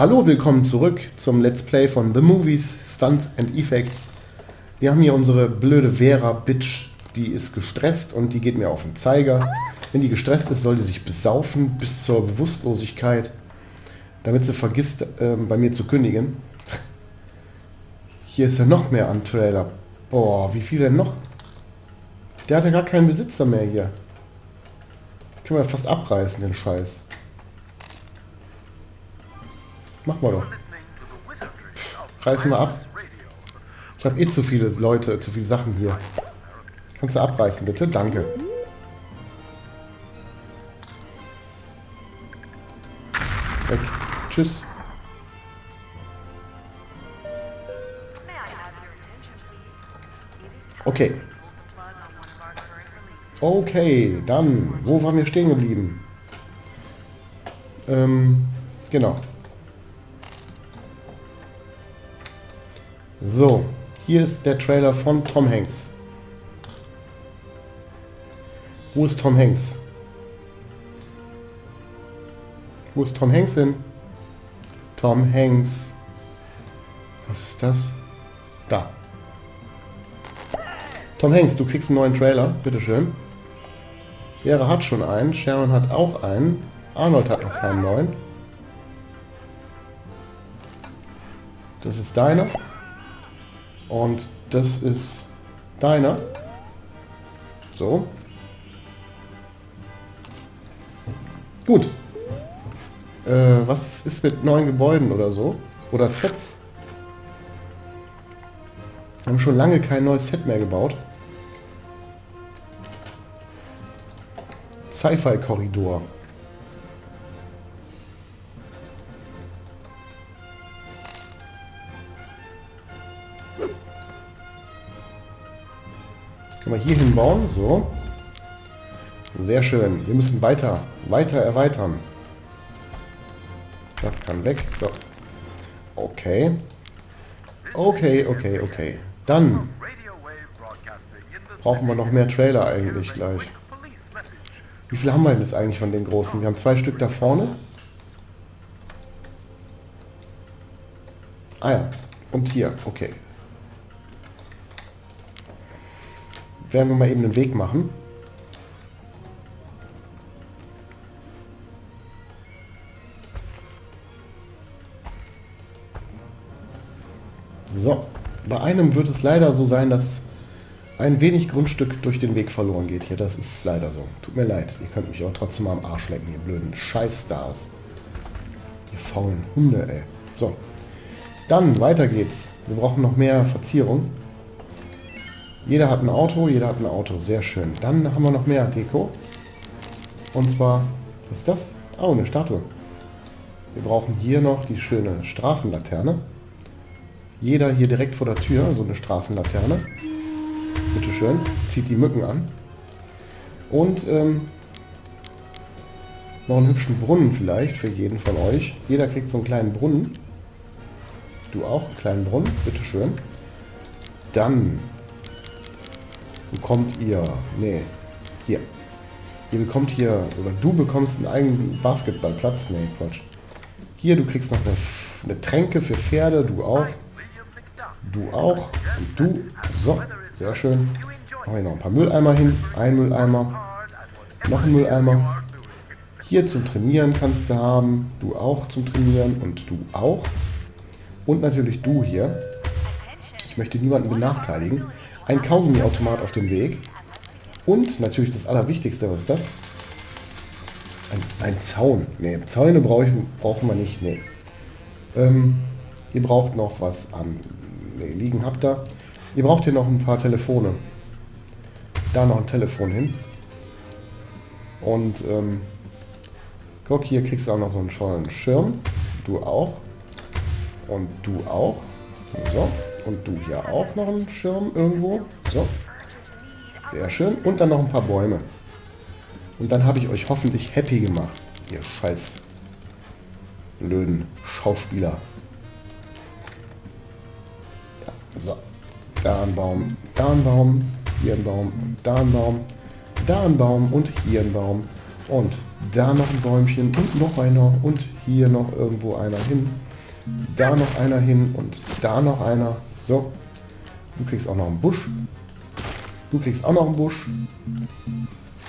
Hallo, willkommen zurück zum Let's Play von The Movies, Stunts and Effects. Wir haben hier unsere blöde Vera Bitch, die ist gestresst und die geht mir auf den Zeiger. Wenn die gestresst ist, soll die sich besaufen bis zur Bewusstlosigkeit, damit sie vergisst, ähm, bei mir zu kündigen. Hier ist ja noch mehr an Trailer. Boah, wie viel denn noch? Der hat ja gar keinen Besitzer mehr hier. Können wir fast abreißen, den Scheiß. Mach mal doch. Reißen wir ab. Ich habe eh zu viele Leute, zu viele Sachen hier. Kannst du abreißen, bitte? Danke. Weg. Tschüss. Okay. Okay, dann, wo waren wir stehen geblieben? Ähm, genau. So, hier ist der Trailer von Tom Hanks. Wo ist Tom Hanks? Wo ist Tom Hanks hin? Tom Hanks. Was ist das? Da. Tom Hanks, du kriegst einen neuen Trailer. Bitteschön. Vera hat schon einen. Sharon hat auch einen. Arnold hat noch keinen neuen. Das ist deiner. Und das ist deiner. So. Gut. Äh, was ist mit neuen Gebäuden oder so? Oder Sets? Haben schon lange kein neues Set mehr gebaut. Sci-Fi-Korridor. Wir hier hinbauen, so. Sehr schön. Wir müssen weiter, weiter erweitern. Das kann weg. So. Okay. Okay, okay, okay. Dann brauchen wir noch mehr Trailer eigentlich gleich. Wie viele haben wir denn jetzt eigentlich von den großen? Wir haben zwei Stück da vorne. Ah ja, und hier, okay. Werden wir mal eben einen Weg machen. So, bei einem wird es leider so sein, dass ein wenig Grundstück durch den Weg verloren geht hier. Das ist leider so. Tut mir leid. Ihr könnt mich auch trotzdem mal am Arsch lecken, ihr blöden Scheißstars. Ihr faulen Hunde, ey. So. Dann, weiter geht's. Wir brauchen noch mehr Verzierung. Jeder hat ein Auto, jeder hat ein Auto. Sehr schön. Dann haben wir noch mehr Deko. Und zwar, was ist das? Oh, eine Statue. Wir brauchen hier noch die schöne Straßenlaterne. Jeder hier direkt vor der Tür, so eine Straßenlaterne. Bitte schön. Zieht die Mücken an. Und ähm, noch einen hübschen Brunnen vielleicht für jeden von euch. Jeder kriegt so einen kleinen Brunnen. Du auch, einen kleinen Brunnen. Bitte schön. Dann bekommt ihr... Nee, hier. Ihr bekommt hier, oder du bekommst einen eigenen Basketballplatz. Nee, Quatsch. Hier, du kriegst noch eine, eine Tränke für Pferde, du auch. Du auch. Und du. So, sehr schön. Machen wir noch ein paar Mülleimer hin. Ein Mülleimer. Noch ein Mülleimer. Hier zum Trainieren kannst du haben. Du auch zum Trainieren. Und du auch. Und natürlich du hier. Ich möchte niemanden benachteiligen. Ein Kaugummiautomat auf dem Weg. Und natürlich das Allerwichtigste, was ist das? Ein, ein Zaun. Ne, Zäune brauch ich, brauchen wir nicht. Nee. Ähm, ihr braucht noch was an Nee, liegen habt ihr. Ihr braucht hier noch ein paar Telefone. Da noch ein Telefon hin. Und ähm, guck, hier kriegst du auch noch so einen Schirm. Du auch. Und du auch. So. Und du hier auch noch einen Schirm irgendwo. So. Sehr schön. Und dann noch ein paar Bäume. Und dann habe ich euch hoffentlich happy gemacht. Ihr scheiß blöden Schauspieler. So. Da ein Baum, da ein Baum, hier ein Baum, da ein Baum, da ein Baum und hier ein Baum. Und da noch ein Bäumchen und noch einer und hier noch irgendwo einer hin. Da noch einer hin und da noch einer. So. Du kriegst auch noch einen Busch. Du kriegst auch noch einen Busch.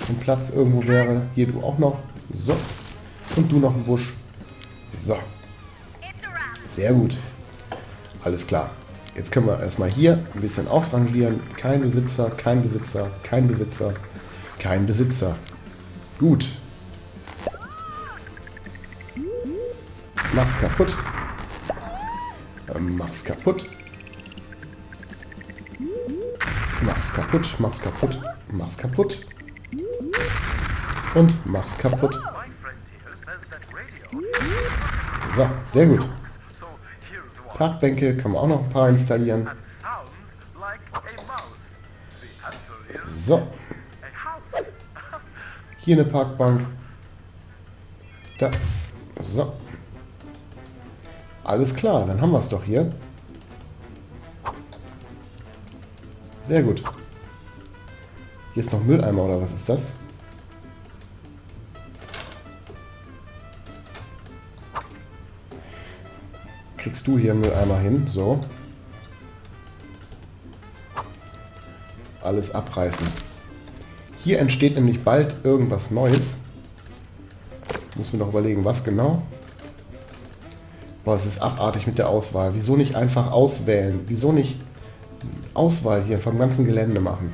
Wenn Platz irgendwo wäre. Hier du auch noch. So. Und du noch einen Busch. So. Sehr gut. Alles klar. Jetzt können wir erstmal hier ein bisschen ausrangieren. Kein Besitzer, kein Besitzer, kein Besitzer, kein Besitzer. Gut. Mach's kaputt. Ähm, mach's kaputt. Mach's kaputt, mach's kaputt, mach's kaputt. Und mach's kaputt. So, sehr gut. Parkbänke kann man auch noch ein paar installieren. So. Hier eine Parkbank. Da. So. Alles klar, dann haben wir es doch hier. Sehr gut. Hier ist noch Mülleimer oder was ist das? Kriegst du hier Mülleimer hin, so. Alles abreißen. Hier entsteht nämlich bald irgendwas Neues. Muss mir noch überlegen, was genau. Boah, es ist abartig mit der Auswahl. Wieso nicht einfach auswählen? Wieso nicht Auswahl hier vom ganzen Gelände machen?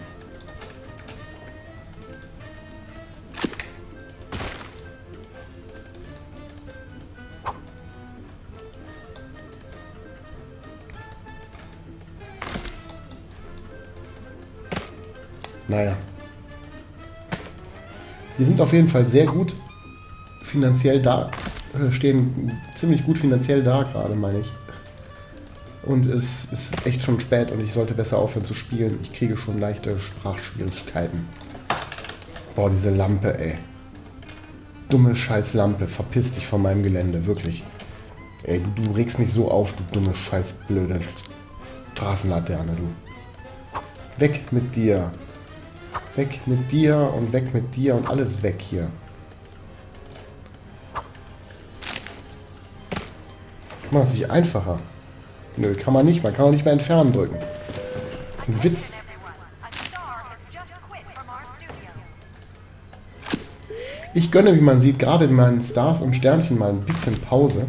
Naja. Wir sind auf jeden Fall sehr gut finanziell da, äh, stehen ziemlich gut finanziell da gerade, meine ich. Und es ist echt schon spät und ich sollte besser aufhören zu spielen. Ich kriege schon leichte Sprachschwierigkeiten. Boah, diese Lampe, ey. Dumme scheiß Lampe, verpiss dich von meinem Gelände, wirklich. Ey, du, du regst mich so auf, du dumme scheiß blöde Straßenlaterne, du. Weg mit dir. Weg mit dir und weg mit dir und alles weg hier. Macht es sich einfacher. Nö, kann man nicht. Man kann auch nicht mehr entfernen drücken. Das ist ein Witz. Ich gönne, wie man sieht, gerade meinen Stars und Sternchen mal ein bisschen Pause.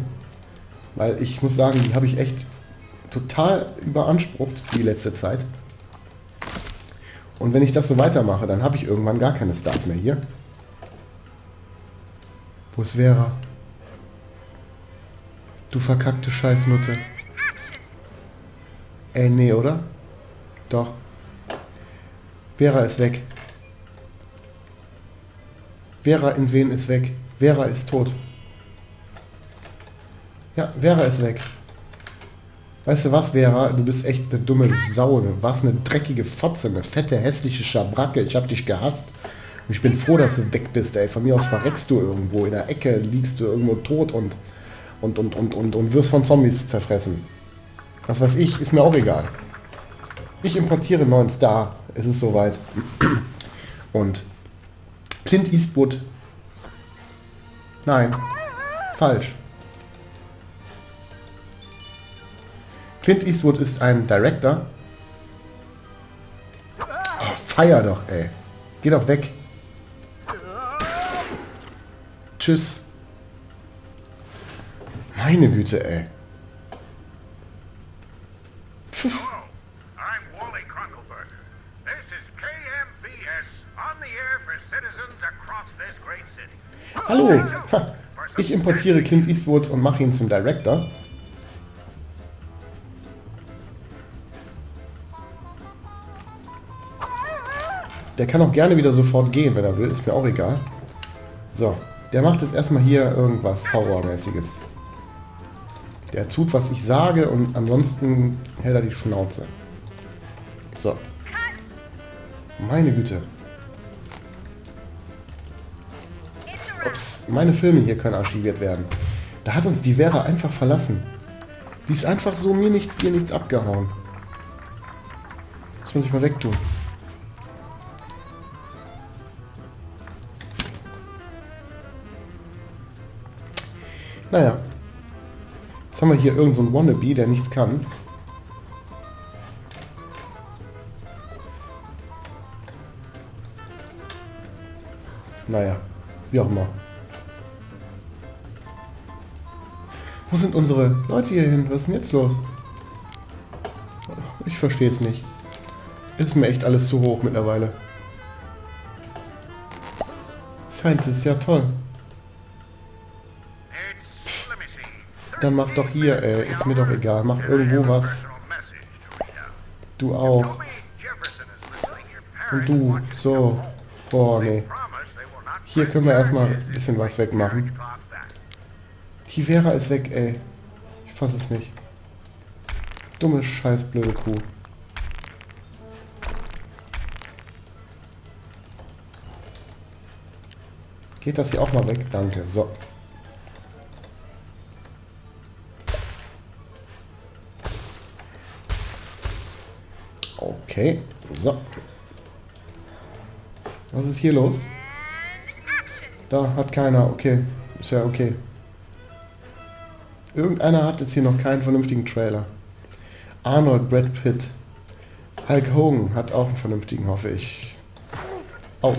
Weil ich muss sagen, die habe ich echt total überansprucht die letzte Zeit. Und wenn ich das so weitermache, dann habe ich irgendwann gar keine Stars mehr hier. Wo ist Vera? Du verkackte Scheißnutte. Ey, nee, oder? Doch. Vera ist weg. Vera in wen ist weg? Vera ist tot. Ja, Vera ist weg. Weißt du was, Vera? Du bist echt eine dumme Sau. Du warst eine dreckige Fotze, eine fette, hässliche Schabracke. Ich hab dich gehasst. Und ich bin froh, dass du weg bist, ey. Von mir aus verreckst du irgendwo. In der Ecke liegst du irgendwo tot und, und, und, und, und, und wirst von Zombies zerfressen. Was weiß ich, ist mir auch egal. Ich importiere neuen Star. Es ist soweit. Und Clint Eastwood. Nein. Falsch. Clint Eastwood ist ein Director. Oh, feier doch, ey. Geh doch weg. Tschüss. Meine Güte, ey. Pfiff. Hallo. Ha. Ich importiere Clint Eastwood und mache ihn zum Director. Der kann auch gerne wieder sofort gehen, wenn er will. Ist mir auch egal. So. Der macht jetzt erstmal hier irgendwas Horrormäßiges. Der tut, was ich sage und ansonsten hält er die Schnauze. So. Meine Güte. Ups, meine Filme hier können archiviert werden. Da hat uns die Vera einfach verlassen. Die ist einfach so mir nichts, dir nichts abgehauen. Das muss ich mal wegtun. Jetzt haben wir hier irgendeinen so Wannabe, der nichts kann. Naja, wie auch immer. Wo sind unsere Leute hier hin? Was ist denn jetzt los? Ich verstehe es nicht. Ist mir echt alles zu hoch mittlerweile. Scientist, ja toll. Dann mach doch hier, ey. Ist mir doch egal. Mach irgendwo was. Du auch. Und du. So. Boah, nee. Hier können wir erstmal ein bisschen was wegmachen. Die Vera ist weg, ey. Ich fasse es nicht. Dumme, scheiß, blöde Kuh. Geht das hier auch mal weg? Danke. So. Okay. So. Was ist hier los? Da hat keiner. Okay. Ist ja okay. Irgendeiner hat jetzt hier noch keinen vernünftigen Trailer. Arnold, Brad Pitt. Hulk Hogan hat auch einen vernünftigen, hoffe ich. Oh,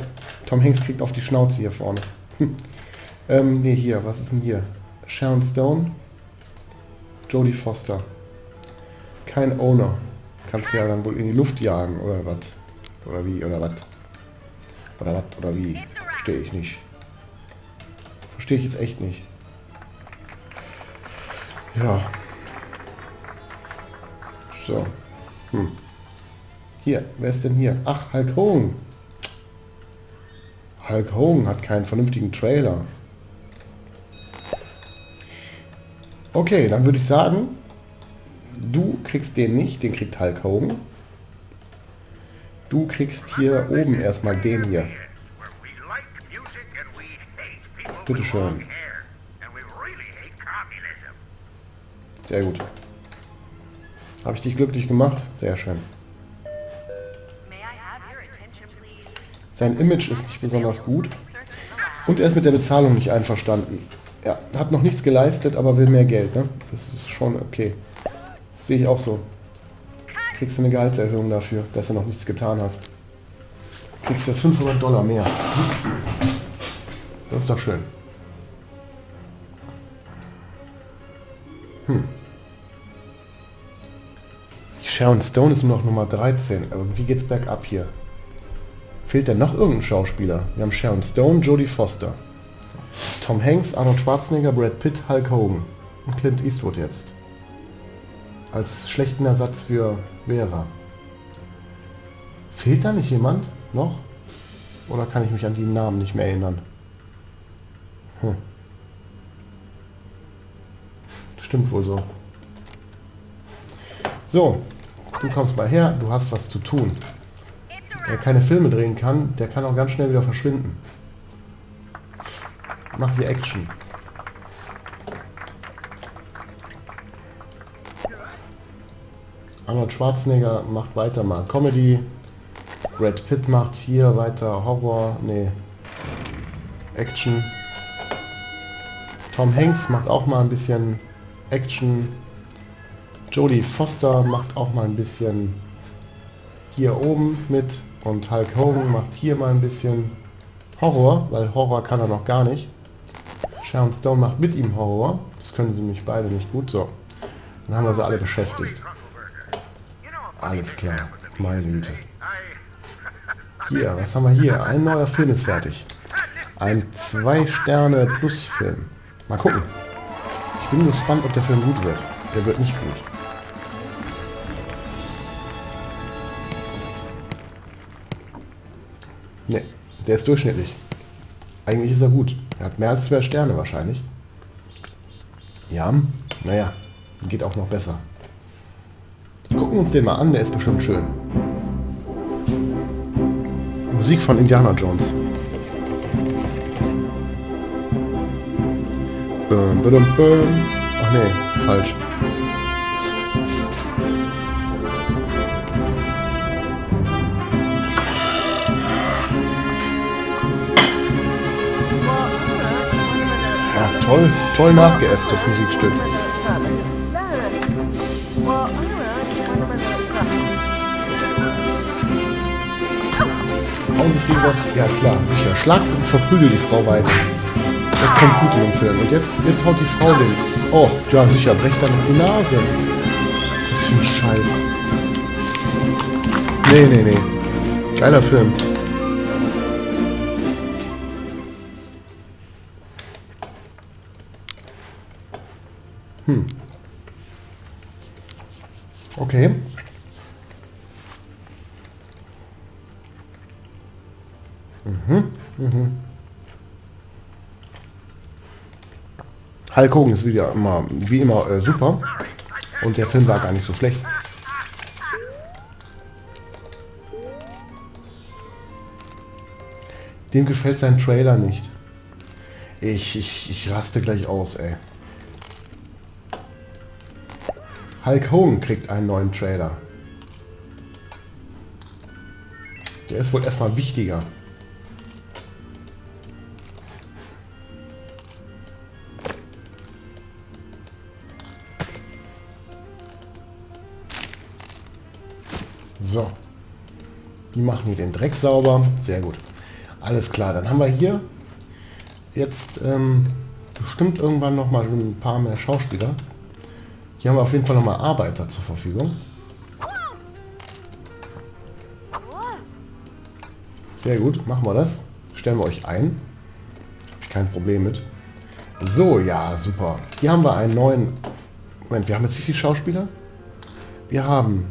Tom Hanks kriegt auf die Schnauze hier vorne. ähm, nee, hier, was ist denn hier? Sharon Stone. Jodie Foster. Kein Owner. Kannst du ja dann wohl in die Luft jagen, oder was? Oder wie, oder was? Oder was, oder wie? Verstehe ich nicht. Verstehe ich jetzt echt nicht. Ja. So. Hm. Hier, wer ist denn hier? Ach, Hulk Hogan. Hulk Hogan hat keinen vernünftigen Trailer. Okay, dann würde ich sagen, du kriegst den nicht, den kriegt Hulk Hogan. Du kriegst hier oben erstmal den hier. Bitteschön. Sehr gut. Habe ich dich glücklich gemacht? Sehr schön. Sein Image ist nicht besonders gut. Und er ist mit der Bezahlung nicht einverstanden. Ja, hat noch nichts geleistet, aber will mehr Geld. Ne? Das ist schon okay. Sehe ich auch so. Kriegst du eine Gehaltserhöhung dafür, dass du noch nichts getan hast. Kriegst du 500 Dollar mehr. Das ist doch schön. Hm. Sharon Stone ist nur noch Nummer 13. Aber wie geht's bergab hier? Fehlt denn noch irgendein Schauspieler? Wir haben Sharon Stone, Jodie Foster. Tom Hanks, Arnold Schwarzenegger, Brad Pitt, Hulk Hogan. Und Clint Eastwood jetzt. Als schlechten Ersatz für Vera. Fehlt da nicht jemand? Noch? Oder kann ich mich an die Namen nicht mehr erinnern? Hm. Stimmt wohl so. So, du kommst mal her, du hast was zu tun. Wer keine Filme drehen kann, der kann auch ganz schnell wieder verschwinden. Mach wir Action. Arnold Schwarzenegger macht weiter mal Comedy. Brad Pitt macht hier weiter Horror. Nee. Action. Tom Hanks macht auch mal ein bisschen Action. Jodie Foster macht auch mal ein bisschen hier oben mit und Hulk Hogan macht hier mal ein bisschen Horror, weil Horror kann er noch gar nicht. Sharon Stone macht mit ihm Horror. Das können sie nämlich beide nicht gut. So, dann haben wir sie alle beschäftigt. Alles klar, meine Güte. Hier, was haben wir hier? Ein neuer Film ist fertig. Ein 2-Sterne-Plus-Film. Mal gucken. Ich bin gespannt, ob der Film gut wird. Der wird nicht gut. Ne, der ist durchschnittlich. Eigentlich ist er gut. Er hat mehr als zwei Sterne wahrscheinlich. Ja, naja, geht auch noch besser. Gucken uns den mal an, der ist bestimmt schön. Musik von Indiana Jones. Bum, bum, bum. Ach nee, falsch. toll, toll nachgeäfft, das Musikstück. Hauen sich gegenseitig. Ja klar, sicher. Schlag und verprügel die Frau weiter. Das kommt gut in dem Film. Und jetzt, jetzt haut die Frau den. Oh, ja sicher, brecht dann die Nase. Das für ein Scheiß. Nee, nee, nee. Geiler Film. Hm. Okay. Hulk Hogan ist wieder immer, wie immer äh, super. Und der Film war gar nicht so schlecht. Dem gefällt sein Trailer nicht. Ich, ich, ich raste gleich aus, ey. Hulk Hogan kriegt einen neuen Trailer. Der ist wohl erstmal wichtiger. Die machen hier den Dreck sauber. Sehr gut. Alles klar, dann haben wir hier jetzt ähm, bestimmt irgendwann noch mal ein paar mehr Schauspieler. Hier haben wir auf jeden Fall noch mal Arbeiter zur Verfügung. Sehr gut, machen wir das. Stellen wir euch ein. Habe ich kein Problem mit. So, ja, super. Hier haben wir einen neuen... Moment, wir haben jetzt wie viele Schauspieler? Wir haben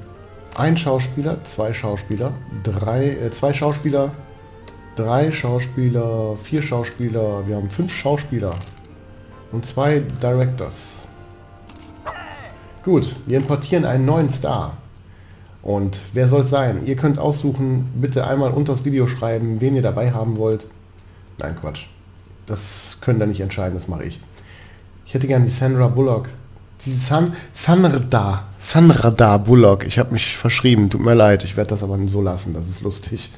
ein Schauspieler, zwei Schauspieler, drei, äh, zwei Schauspieler, drei Schauspieler, vier Schauspieler, wir haben fünf Schauspieler und zwei Directors. Gut, wir importieren einen neuen Star. Und wer soll es sein? Ihr könnt aussuchen, bitte einmal unter das Video schreiben, wen ihr dabei haben wollt. Nein, Quatsch. Das könnt ihr nicht entscheiden, das mache ich. Ich hätte gern die Sandra Bullock. Die San Sanrada. Sanrada Bullock. Ich habe mich verschrieben, tut mir leid. Ich werde das aber so lassen, das ist lustig.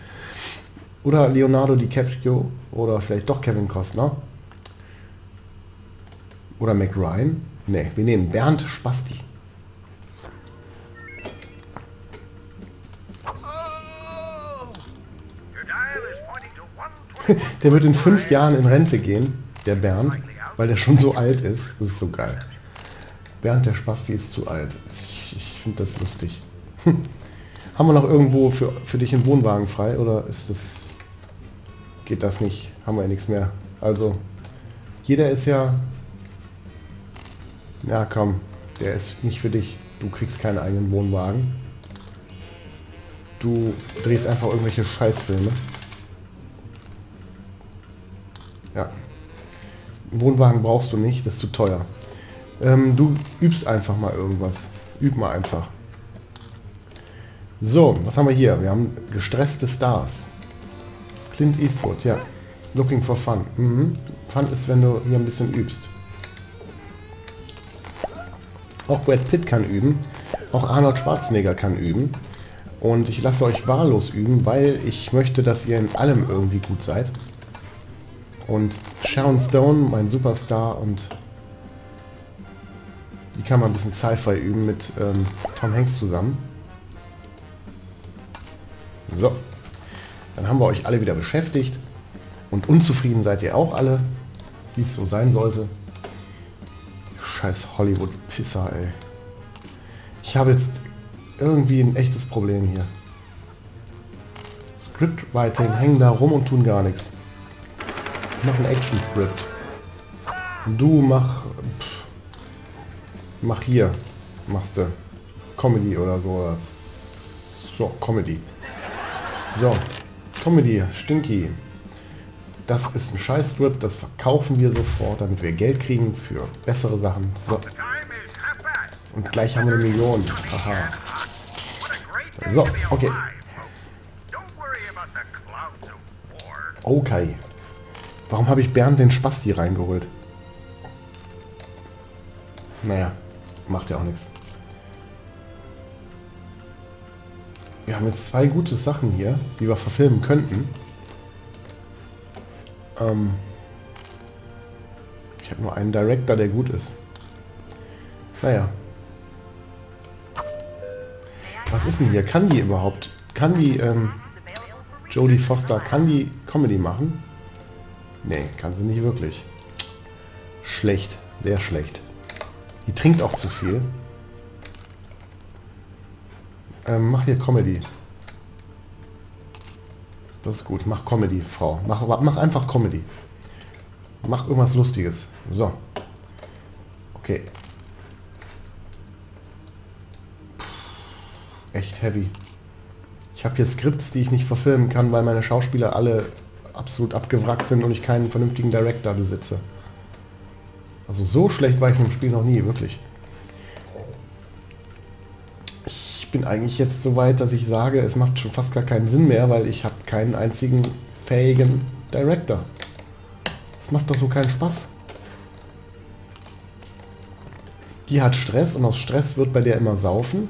Oder Leonardo DiCaprio. Oder vielleicht doch Kevin Costner. Oder Mac Ryan. Ne, wir nehmen Bernd Spasti. der wird in fünf Jahren in Rente gehen, der Bernd, weil der schon so alt ist. Das ist so geil. Bernd der Spasti ist zu alt. Ich, ich finde das lustig. Haben wir noch irgendwo für, für dich einen Wohnwagen frei oder ist das... Geht das nicht? Haben wir ja nichts mehr. Also, jeder ist ja... Ja, komm, der ist nicht für dich. Du kriegst keinen eigenen Wohnwagen. Du drehst einfach irgendwelche Scheißfilme. Ja. Wohnwagen brauchst du nicht, das ist zu teuer. Ähm, du übst einfach mal irgendwas. Üb mal einfach. So, was haben wir hier? Wir haben gestresste Stars. Clint Eastwood, ja. Looking for fun. Mhm. Fun ist, wenn du hier ein bisschen übst. Auch Brad Pitt kann üben. Auch Arnold Schwarzenegger kann üben. Und ich lasse euch wahllos üben, weil ich möchte, dass ihr in allem irgendwie gut seid. Und Sharon Stone, mein Superstar und die kann man ein bisschen Sci-Fi üben mit ähm, Tom Hanks zusammen. So. Dann haben wir euch alle wieder beschäftigt. Und unzufrieden seid ihr auch alle, wie es so sein sollte. Scheiß Hollywood-Pisser, ey. Ich habe jetzt irgendwie ein echtes Problem hier. Scriptwriting hängen da rum und tun gar nichts. Mach ein Action-Script. Du mach... Pff, mach hier. Machst du. Comedy oder so. Das, so, Comedy. So. Comedy, Stinky. Das ist ein Scheiß-Script, das verkaufen wir sofort, damit wir Geld kriegen für bessere Sachen. So. Und gleich haben wir eine Million. Aha. So, okay. Okay. Warum habe ich Bernd den Spasti reingeholt? Naja, macht ja auch nichts. Wir haben jetzt zwei gute Sachen hier, die wir verfilmen könnten. Ähm ich habe nur einen Director, der gut ist. Naja. Was ist denn hier? Kann die überhaupt? Kann die, ähm, Jodie Foster, kann die Comedy machen? Nee, kann sie nicht wirklich. Schlecht. Sehr schlecht. Die trinkt auch zu viel. Ähm, mach hier Comedy. Das ist gut. Mach Comedy, Frau. Mach, mach einfach Comedy. Mach irgendwas Lustiges. So. Okay. Echt heavy. Ich habe hier Skripts, die ich nicht verfilmen kann, weil meine Schauspieler alle absolut abgewrackt sind und ich keinen vernünftigen Director besitze. Also so schlecht war ich im Spiel noch nie, wirklich. Ich bin eigentlich jetzt so weit, dass ich sage, es macht schon fast gar keinen Sinn mehr, weil ich habe keinen einzigen fähigen Director. Das macht doch so keinen Spaß. Die hat Stress und aus Stress wird bei der immer saufen.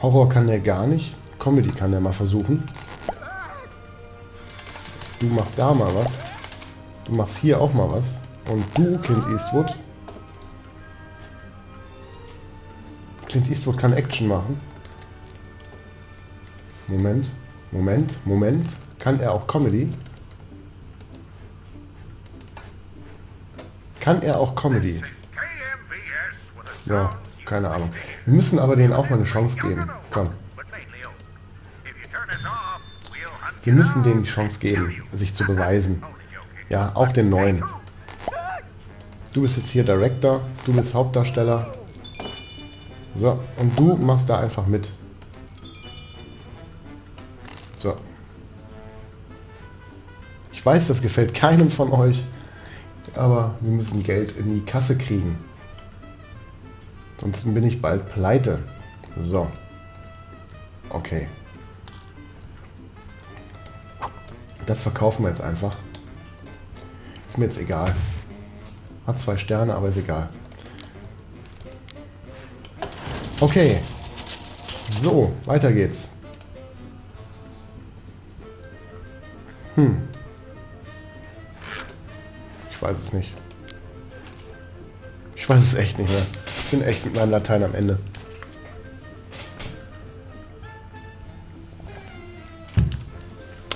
Horror kann der gar nicht. Comedy kann der mal versuchen. Du machst da mal was. Du machst hier auch mal was. Und du, Clint Eastwood. Clint Eastwood kann Action machen. Moment, Moment, Moment. Kann er auch Comedy? Kann er auch Comedy? Ja, keine Ahnung. Wir müssen aber denen auch mal eine Chance geben. Komm. Wir müssen denen die Chance geben, sich zu beweisen. Ja, auch den neuen. Du bist jetzt hier Director, du bist Hauptdarsteller. So, und du machst da einfach mit. So. Ich weiß, das gefällt keinem von euch, aber wir müssen Geld in die Kasse kriegen. Sonst bin ich bald pleite. So. Okay. Das verkaufen wir jetzt einfach. Ist mir jetzt egal. Hat zwei Sterne, aber ist egal. Okay. So, weiter geht's. Hm. Ich weiß es nicht. Ich weiß es echt nicht mehr. Ich bin echt mit meinem Latein am Ende.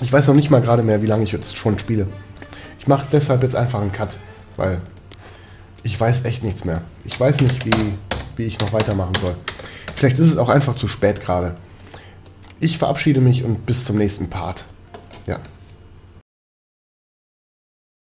Ich weiß noch nicht mal gerade mehr, wie lange ich jetzt schon spiele. Ich mache deshalb jetzt einfach einen Cut, weil ich weiß echt nichts mehr. Ich weiß nicht, wie, wie ich noch weitermachen soll. Vielleicht ist es auch einfach zu spät gerade. Ich verabschiede mich und bis zum nächsten Part. Ja.